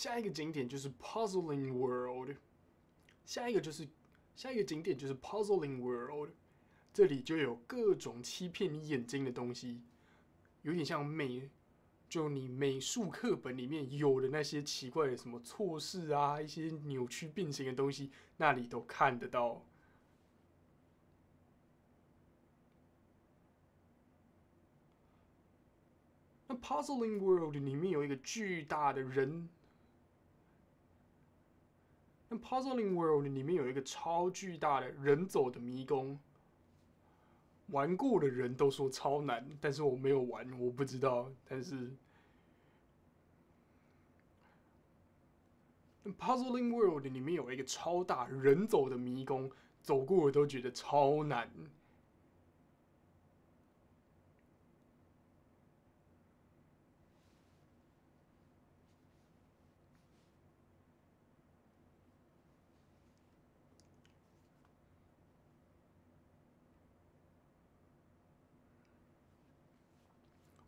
下一个景点就是 Puzzling World，下一个就是下一个景点就是 Puzzling World，这里就有各种欺骗你眼睛的东西，有点像美，就你美术课本里面有的那些奇怪的什么错视啊，一些扭曲变形的东西，那里都看得到。那 Puzzling World 里面有一个巨大的人，那 Puzzling World 里面有一个超巨大的人走的迷宫，玩过的人都说超难，但是我没有玩，我不知道。但是 Puzzling World 里面有一个超大人走的迷宫，走过的都觉得超难。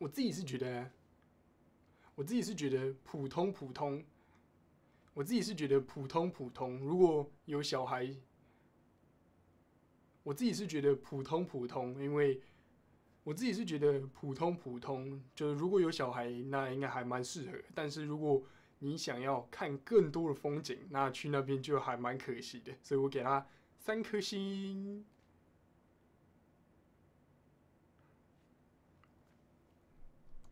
我自己是觉得，我自己是觉得普通普通，我自己是觉得普通普通。如果有小孩，我自己是觉得普通普通，因为我自己是觉得普通普通。就是如果有小孩，那应该还蛮适合。但是如果你想要看更多的风景，那去那边就还蛮可惜的。所以我给他三颗星。